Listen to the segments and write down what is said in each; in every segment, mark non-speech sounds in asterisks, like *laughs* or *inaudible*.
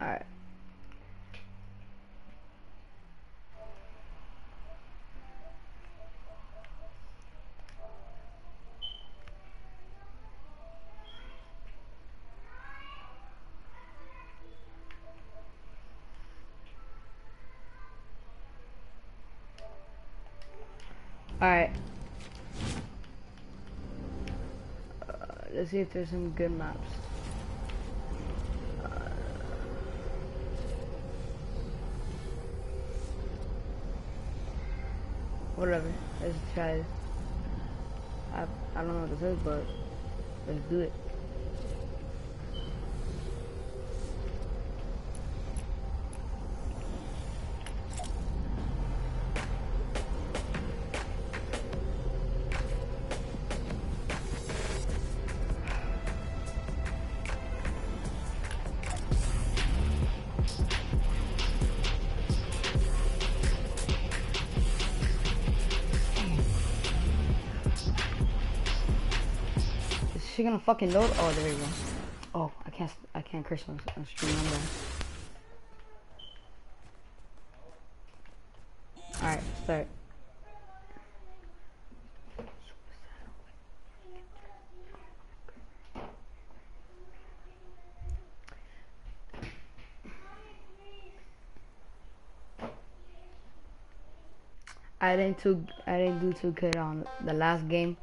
Alright. Alright. Uh, let's see if there's some good maps. Whatever. Let's try. I, I don't know what this is, but let's do it. Is gonna fucking load? Oh, there we go. Oh, I can't, I can't curse on, on stream. I'm done. Alright, start. I didn't too I didn't do too good on the last game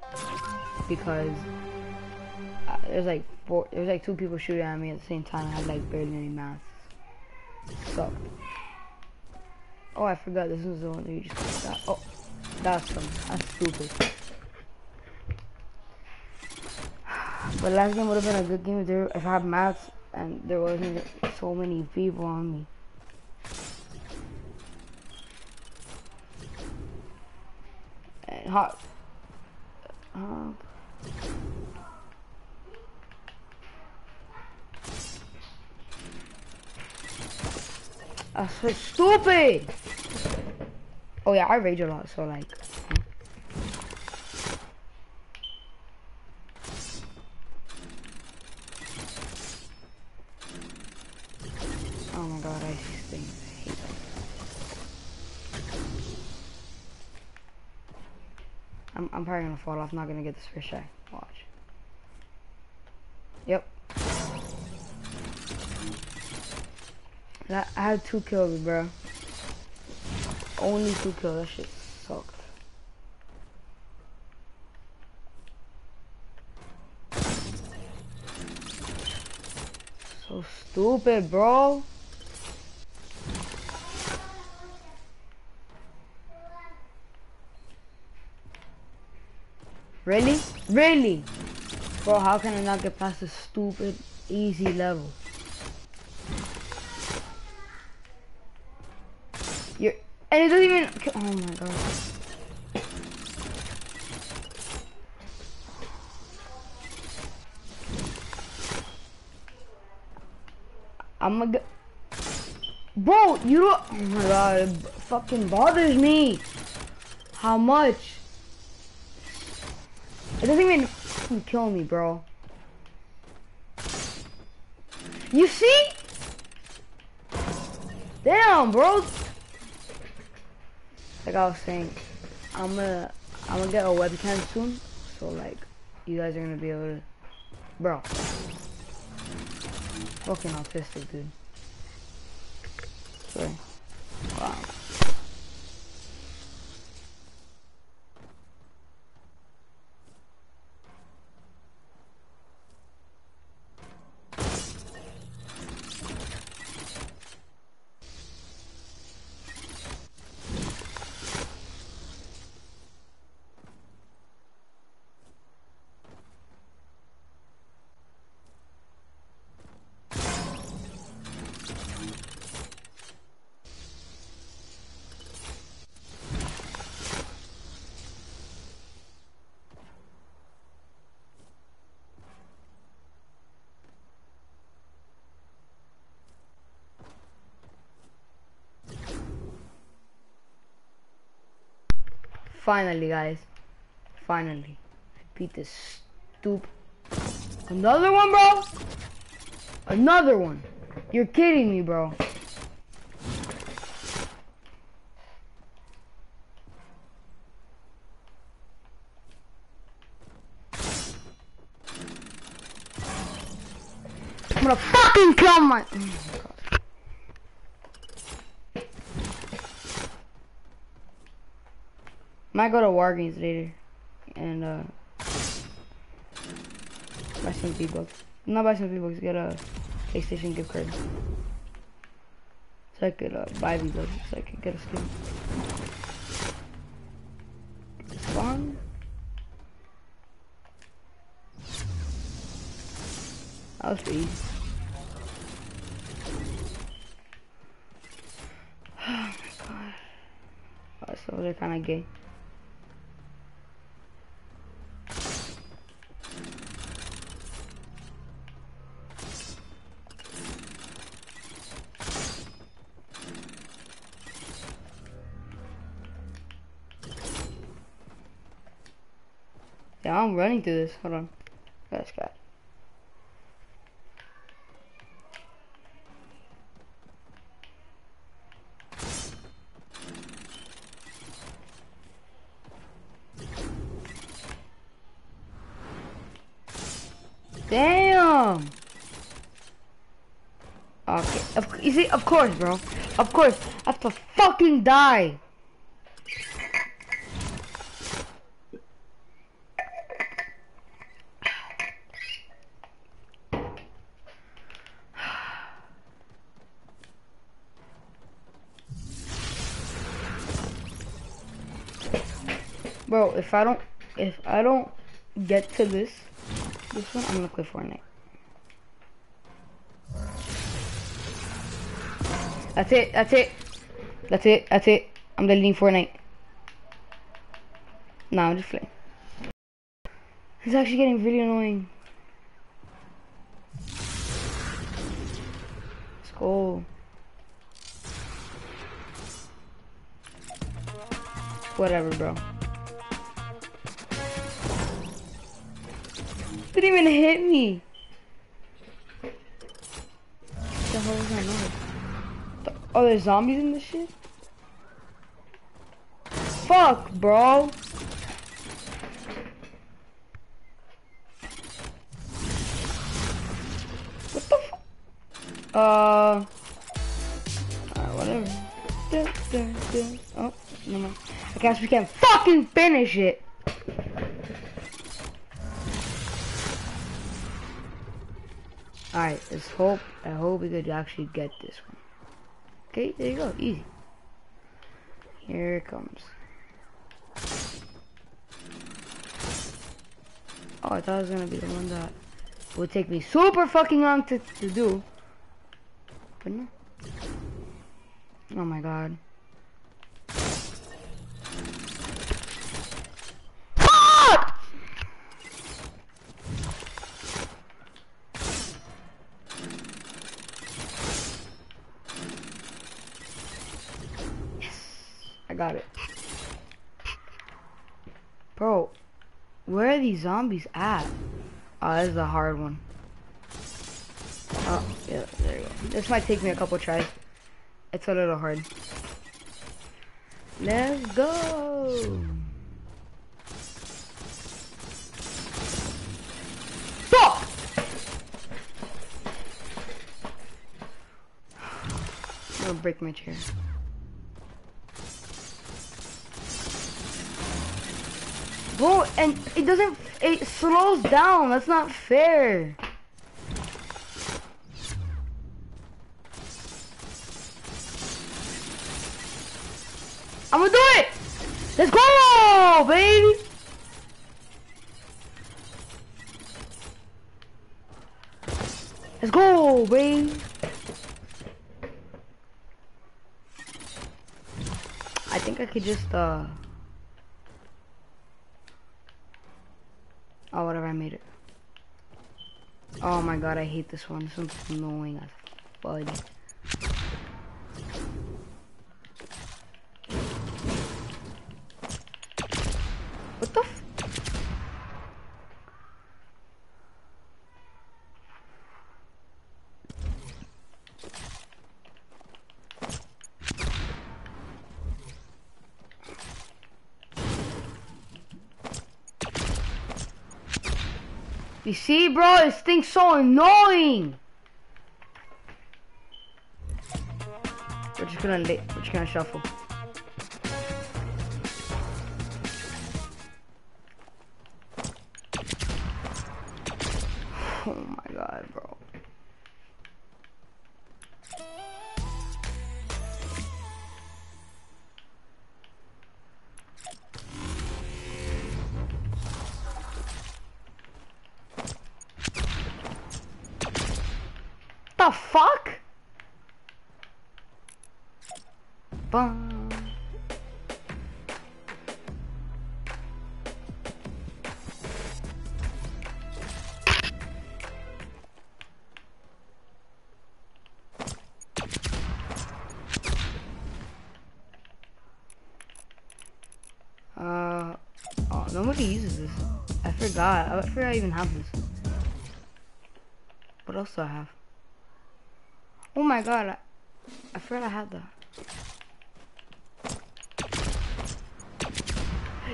because there's like four there's like two people shooting at me at the same time. I had like barely any math. So oh I forgot this was the one that you just got. Oh that's some that's stupid. *sighs* But last game would have been a good game if there if I had maths and there wasn't so many people on me. And hot. Uh, that's so stupid. Oh yeah, I rage a lot, so like. Oh my god, I hate. I'm, probably gonna fall off, not gonna get this first try. That, I had two kills, bro. Only two kills, that shit sucked. So stupid, bro. Really? Really? Bro, how can I not get past this stupid easy level? You're and it doesn't even oh my god. I'm gonna Bro, you don't oh my god, it fucking bothers me. How much? It doesn't even fucking kill me, bro. You see? Damn, bro. Like I was saying, I'm gonna I'm gonna get a webcam soon, so like you guys are gonna be able to, bro. Fucking autistic, dude. Sorry. Wow. Finally, guys. Finally. I beat this stupid. Another one, bro? Another one. You're kidding me, bro. I'm gonna fucking kill my. Oh my Might go to Wargames later and uh buy some V-Bucks. Not buy some V-Bucks, get a PlayStation gift card. So I could uh, buy V-Bucks, so I could get a skin. Spawn? That was easy. *sighs* Oh my god. Oh, so they're kinda gay. I'm running through this. Hold on. That's bad. Damn. Okay. Of, you see, of course, bro. Of course. I have to fucking die. Bro, if I don't, if I don't get to this, this one, I'm gonna play Fortnite. That's it, that's it. That's it, that's it. I'm deleting Fortnite. Nah, I'm just playing. It's actually getting really annoying. Let's go. Whatever, bro. Didn't even hit me. What the hell was that noise? The, oh, there's zombies in this shit? Fuck, bro. What the fuck? Uh. Alright, whatever. Dun, dun, dun. Oh, no mind. I guess we can't fucking finish it. Alright, let's hope, I hope we could actually get this one. Okay, there you go, easy. Here it comes. Oh, I thought it was gonna be the one that would take me super fucking long to, to do. But no. Oh my god. Fuck! I got it. Bro, where are these zombies at? Oh, this is a hard one. Oh, yeah, there you go. This might take me a couple tries. It's a little hard. Let's go! Gonna break my chair. Bro, and it doesn't, it slows down, that's not fair. I'm gonna do it! Let's go, baby! Let's go, baby! I think I could just, uh... Oh, whatever, I made it. Oh my god, I hate this one. This one's annoying as fudge. What the f- You see, bro, this thing's so annoying. We're just gonna we're just gonna shuffle. Nobody uses this. I forgot. I forgot I even have this. What else do I have? Oh my god, I, I forgot I had that.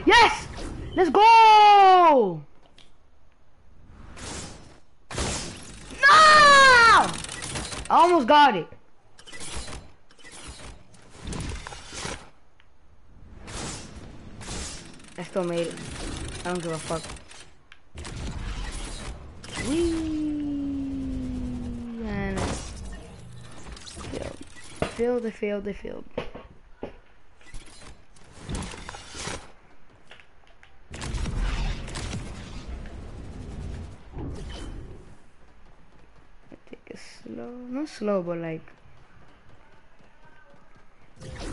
Yes! Let's go! No! I almost got it. I still made it. I don't give a fuck. Whee! And failed. Failed, I failed, I failed. Take it slow. Not slow, but like.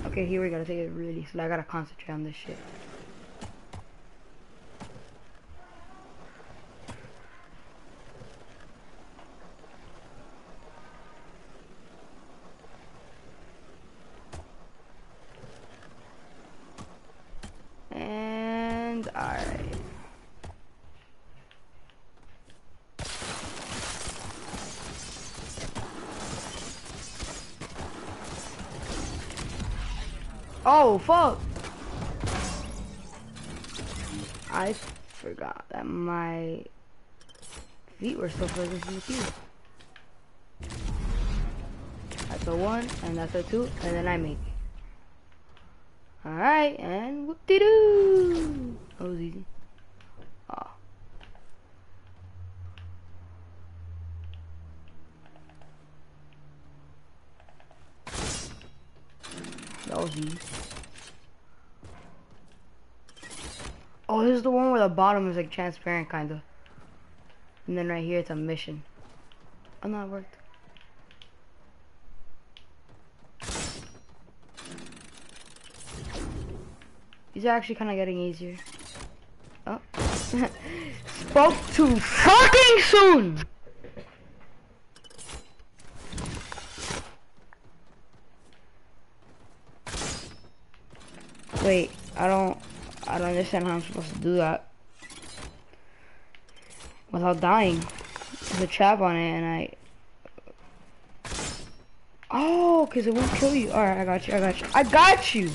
Okay, here we gotta take it really slow. I gotta concentrate on this shit. And alright. Oh fuck! I forgot that my feet were still further from the cube. That's a one, and that's a two, and then I make it. Alright, and whoop de doo! That was easy. Oh. That was easy. Oh, this is the one where the bottom is like transparent, kinda. And then right here, it's a mission. Oh, no, it worked. These are actually kind of getting easier. Oh. *laughs* Spoke too fucking soon! Wait, I don't, I don't understand how I'm supposed to do that. Without dying. There's a trap on it and I... Oh, because it won't kill you. Alright, I got you, I got you. I got you!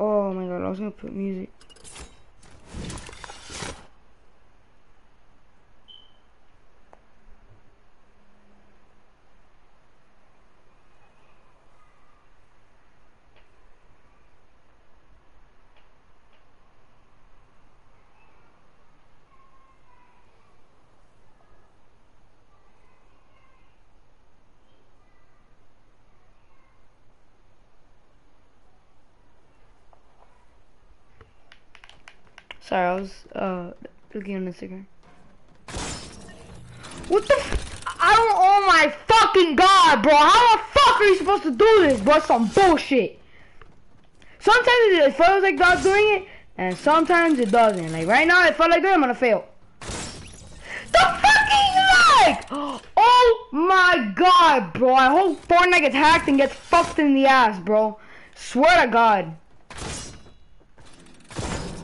Oh my god, I was gonna put music. Sorry, I was uh looking on Instagram. What the? F I don't. Oh my fucking god, bro! How the fuck are you supposed to do this, bro? Some bullshit. Sometimes it feels like God's doing it, and sometimes it doesn't. Like right now, it felt like I'm gonna fail. The fucking like! *gasps* Oh my god, bro! I hope Fortnite gets hacked and gets fucked in the ass, bro. Swear to God.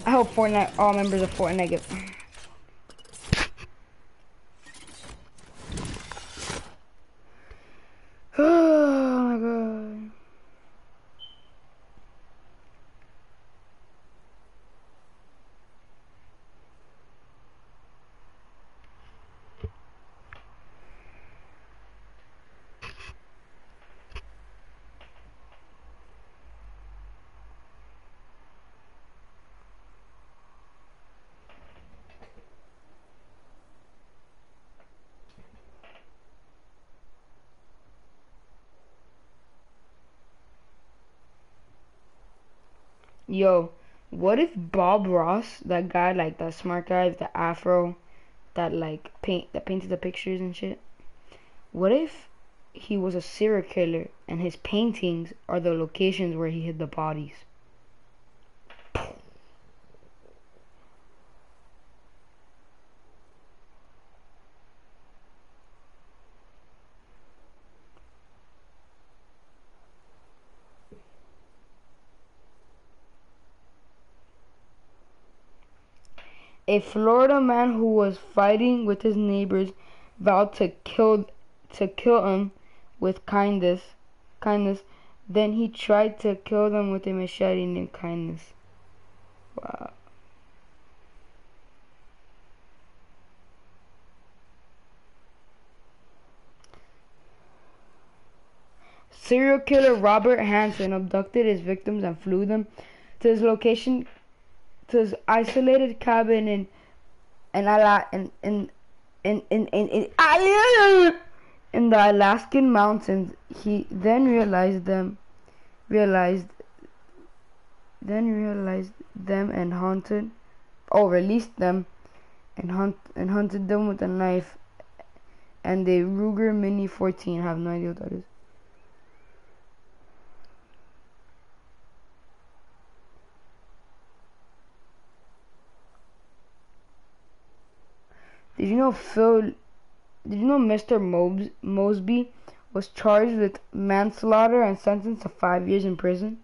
I hope Fortnite, all members of Fortnite get. *sighs* Oh my god. Yo, what if Bob Ross, that guy, like that smart guy with the afro, that like paint that painted the pictures and shit? What if he was a serial killer and his paintings are the locations where he hid the bodies? A Florida man who was fighting with his neighbors vowed to kill to kill them with kindness kindness. Then he tried to kill them with a machete named kindness. Wow. Serial killer Robert Hansen abducted his victims and flew them to his location to his isolated cabin in in Ala in in in in in, in, in the Alaskan mountains. He then realized them realized then realized them and hunted oh released them and hunt and hunted them with a knife and a Ruger Mini 14. I have no idea what that is. Did you know Phil? Did you know Mr. Mosby was charged with manslaughter and sentenced to five years in prison?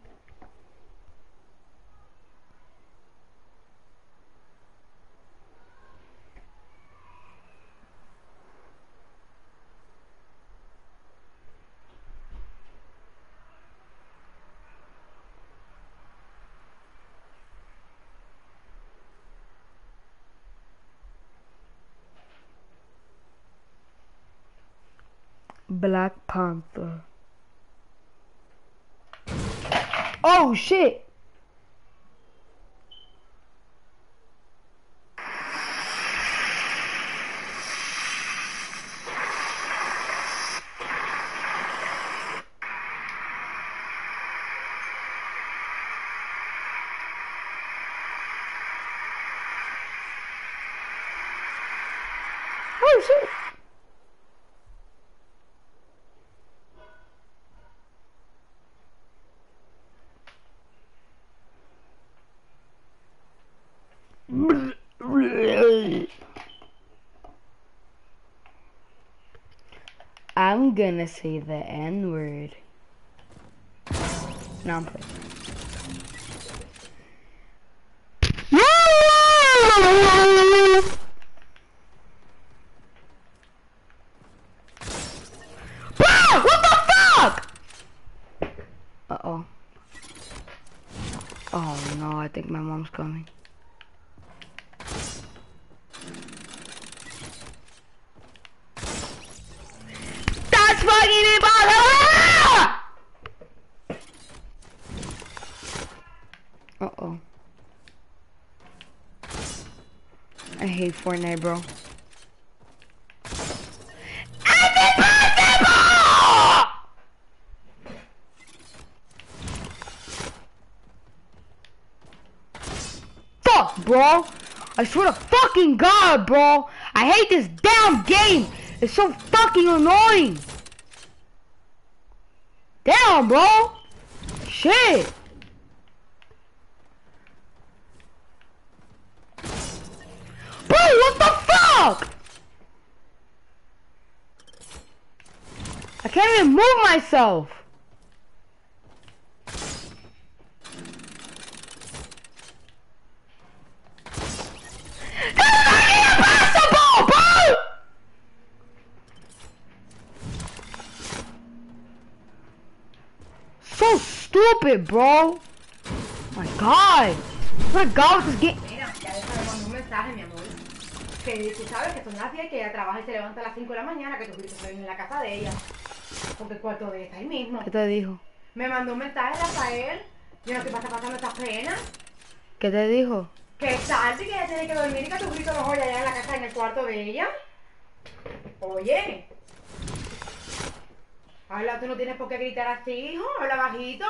Black Panther. Oh shit! Oh shit! I'm gonna say the N word. No, I'm playing. What the fuck? Uh oh. Oh no, I think my mom's coming. That's fucking impossible! Uh oh. I hate Fortnite, bro. Fuck, bro. I swear to fucking God, bro. I hate this damn game. It's so fucking annoying. Damn, bro. Shit. Bro, what the fuck? I can't even move myself. So stupid, bro. my god. My god, this game. Mira, ya deja de mandar un mensaje, mi amor. Que tú sabes que son las 10, que ella trabaja y se levanta a las 5 de la mañana, que tú fuiste a en la casa de ella. Porque el cuarto de está ahí mismo. ¿Qué te dijo? Me mandó un mensaje, Rafael. Yo no sé qué pasa pasando esta pena. ¿Qué te dijo? Que tarde, que ella tiene que dormir y que tu grito oye allá en la casa, en el cuarto de ella. Oye. Habla, tú no tienes por qué gritar así, hijo. Habla bajito.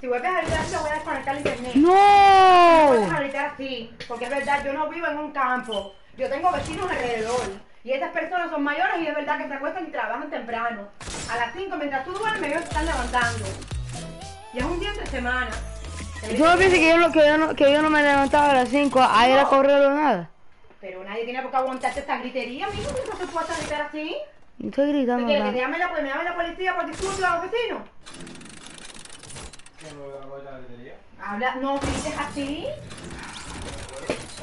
Si vuelves a gritar, te voy a desconectar el internet. No No. gritar así, porque es verdad, yo no vivo en un campo. Yo tengo vecinos alrededor. Y estas personas son mayores y es verdad que se acuestan y trabajan temprano. A las 5, mientras tú duermes, ellos se están levantando. Y es un día entre semana. Yo no pienso que yo, no, que, yo no, que yo no me levantaba a las 5 a ir a correr o nada. Pero nadie tiene por qué aguantarte esta gritería, amigo. ¿No se puede gritar así? No estoy ¿Qué gritando quieres? ¿Que te nada. llame la, me llame la policía por disturbo a los vecinos? ¿Quién me va a la batería? Habla, no grites así.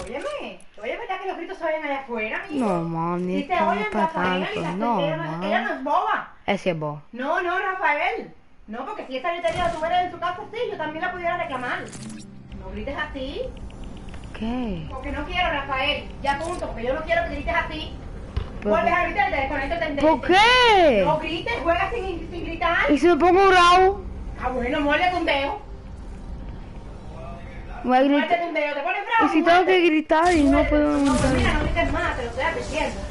Óyeme, oye, ¿verdad que los gritos se oyen allá afuera, amigo? No, mami, Si te no oyen, para Rafael, y tanto. No, ella, no, ella no es boba. Ese es vos. No, no, Rafael. No, porque si esa gritería la tuvieras en tu casa, sí, yo también la pudiera reclamar. No grites así, ¿Qué? porque no quiero, Rafael. Ya punto, porque yo no quiero que grites así. Vuelves a gritar te desconecto el internet. ¿Por qué? No grites, juega sin, sin gritar. ¿Y si me pongo bravo? Ah, bueno, muérdete un dedo. Voy a gritar. ¿Y si tengo que gritar y no puedo No, pues mira, no grites más, te lo estoy advirtiendo.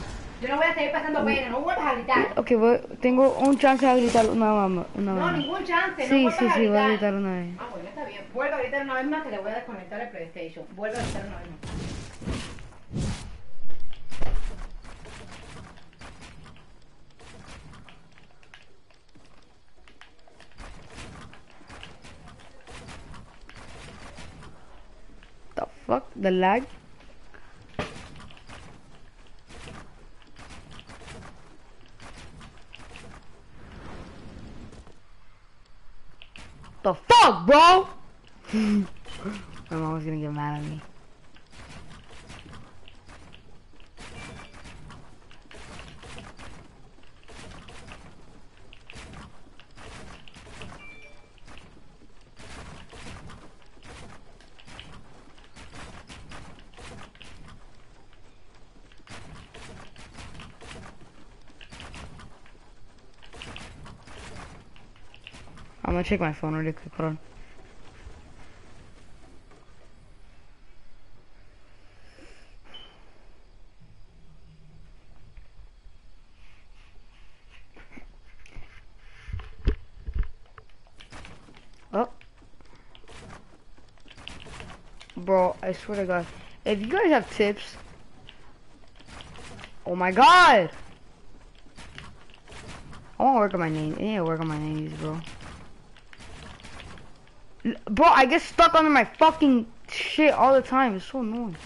Yo no voy a seguir pasando pena, no vuelvas a gritar. Ok, voy, tengo un chance de gritar una, una, una No, ningún chance, no Sí, vuelvas sí, sí, voy a gritar. una vez. Ah, bueno, está bien. Vuelve a gritar una vez más que le voy a desconectar el PlayStation. Vuelve a gritar una vez más. Fuck? The lag? The fuck, bro? My mom's gonna get mad at me. I'm gonna check my phone really quick. Hold on. Oh. Bro, I swear to God. If you guys have tips. Oh my God! I wanna work on my name. I need to work on my names, bro. Bro, I get stuck under my fucking shit all the time. It's so annoying.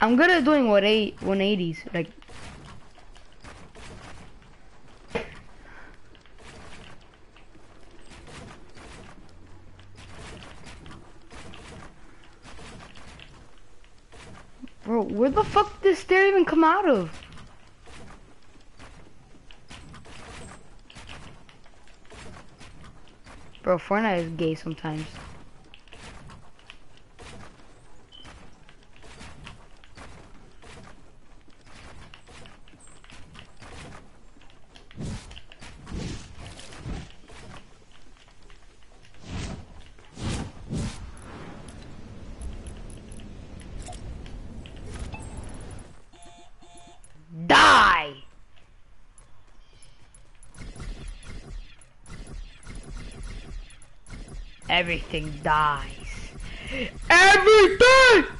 I'm good at doing what eight 180s. Like Bro, where the fuck did this stair even come out of? Bro, Fortnite is gay sometimes. Die! Everything dies. Everything!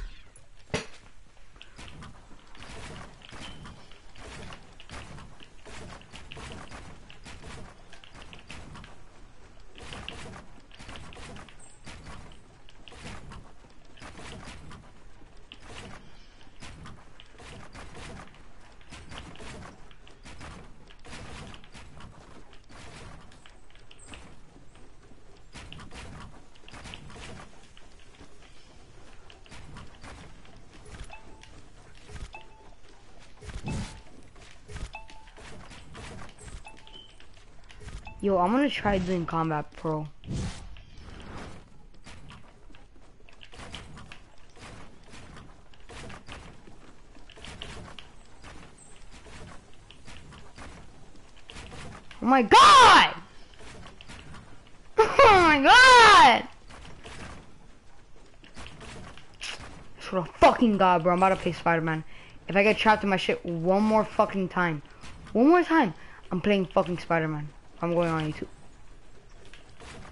Yo, I'm gonna try doing Combat Pro. Oh my god! *laughs* Oh my god! Should have fucking god, bro. I'm about to play Spider-Man. If I get trapped in my shit one more fucking time, one more time, I'm playing fucking Spider-Man. I'm going on YouTube.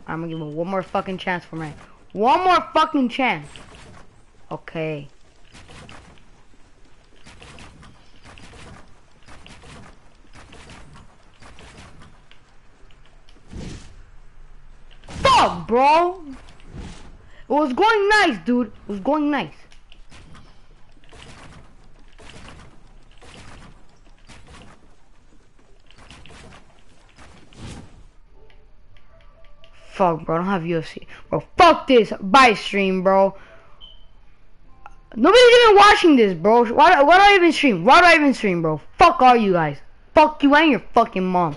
I'm gonna give him one more fucking chance for me. One more fucking chance. Okay. Fuck, bro. It was going nice, dude. It was going nice. Fuck, bro. I don't have UFC. Bro, fuck this. Bye, stream, bro. Nobody's even watching this, bro. Why, why do I even stream? Why do I even stream, bro? Fuck all you guys. Fuck you and your fucking mom.